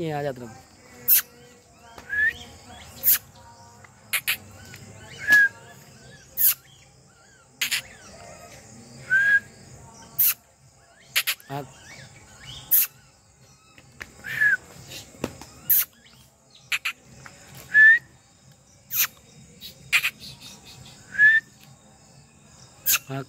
Iya, aja terus. Hak. Hak.